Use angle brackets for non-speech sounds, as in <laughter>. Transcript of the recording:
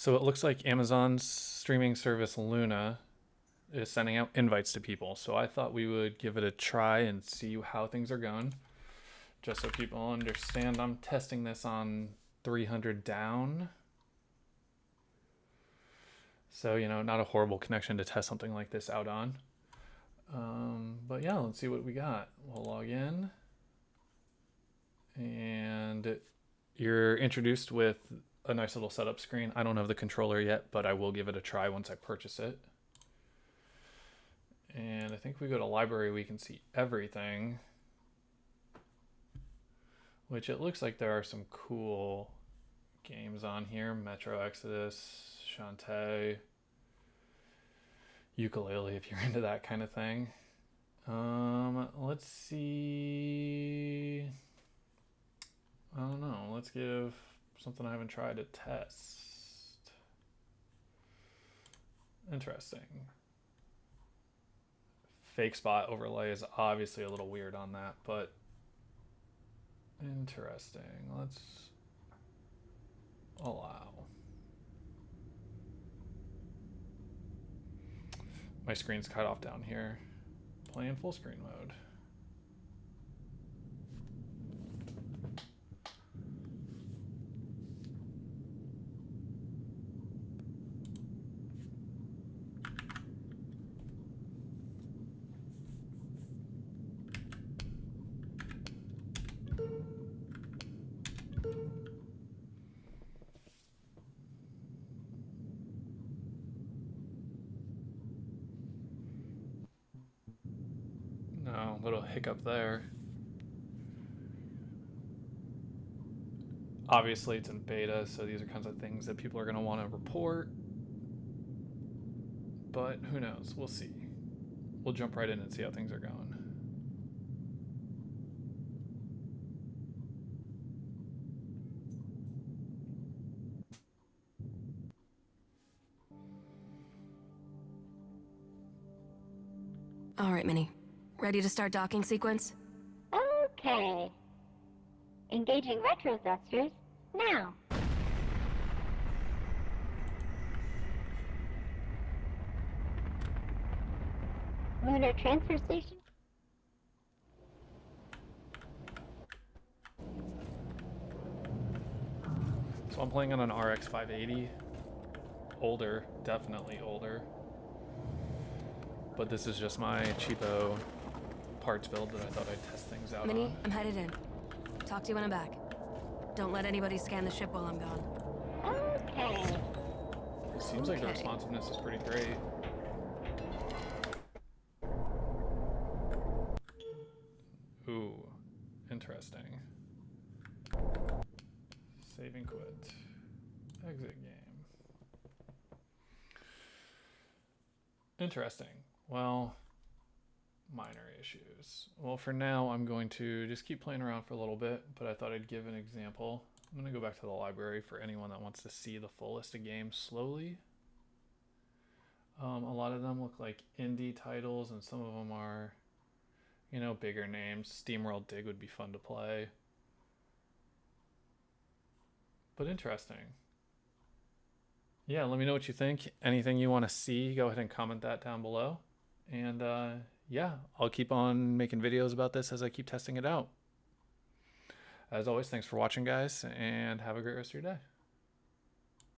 So it looks like Amazon's streaming service Luna is sending out invites to people. So I thought we would give it a try and see how things are going. Just so people understand, I'm testing this on 300 down. So, you know, not a horrible connection to test something like this out on. Um, but yeah, let's see what we got. We'll log in. And you're introduced with a nice little setup screen. I don't have the controller yet, but I will give it a try once I purchase it. And I think we go to library, we can see everything. Which it looks like there are some cool games on here. Metro Exodus, Shantae, Yooka-Laylee if you're <laughs> into that kind of thing. Um, let's see. I don't know. Let's give something I haven't tried to test. Interesting. Fakespot overlay is obviously a little weird on that, but interesting. Let's allow. My screen's cut off down here. Playing full screen mode. Little hiccup there. Obviously, it's in beta, so these are kinds of things that people are going to want to report. But who knows? We'll see. We'll jump right in and see how things are going. All right, Minnie. Ready to start docking sequence? Okay. Engaging retro thrusters now. Lunar transfer station. So I'm playing on an RX 580. Older, definitely older. But this is just my cheapo parts build that I thought I'd test things out Minnie, on. I'm headed in. Talk to you when I'm back. Don't let anybody scan the ship while I'm gone. Okay. Seems like the responsiveness is pretty great. Ooh, interesting. Save and quit. Exit game. Interesting. Well, minor issues. Well, for now, I'm going to just keep playing around for a little bit, but I thought I'd give an example. I'm going to go back to the library for anyone that wants to see the full list of games slowly. Um, a lot of them look like indie titles, and some of them are, you know, bigger names. SteamWorld Dig would be fun to play. But interesting. Yeah, let me know what you think. Anything you want to see, go ahead and comment that down below. And uh, yeah, I'll keep on making videos about this as I keep testing it out. As always, thanks for watching, guys, and have a great rest of your day.